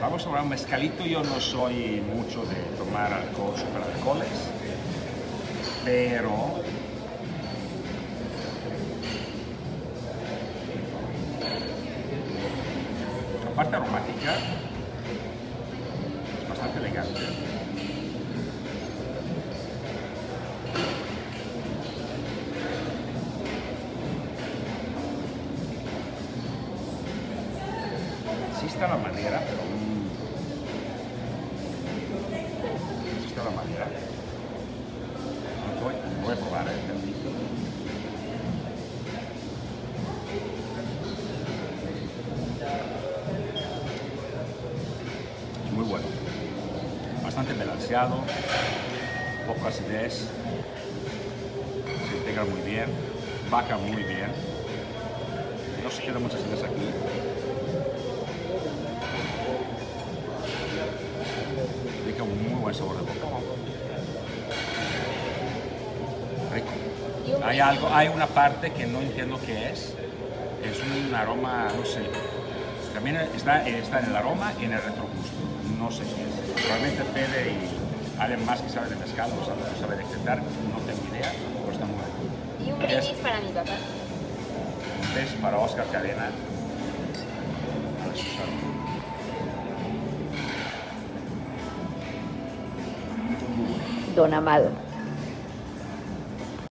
Vamos a tomar un mezcalito. Yo no soy mucho de tomar alcohol, alcoholes, pero la parte aromática Está la madera, pero... mm, Sí está la madera. Voy, voy a probar el caldito. Es muy bueno. Bastante balanceado, poco acidez, se integra muy bien, vaca muy bien. No se queda mucha acidez aquí. Buen sabor de boca. Rico. Hay algo, hay una parte que no entiendo qué es. Es un aroma, no sé. También está, está en el aroma y en el retrogusto. No sé qué es. Realmente Fede y alguien más que sabe de mezcal, no sabe, no sabe detectar, no tengo idea, pero está muy rico. Y un Es- brindis para mi papá. Un para Oscar Cadena. Don Amado.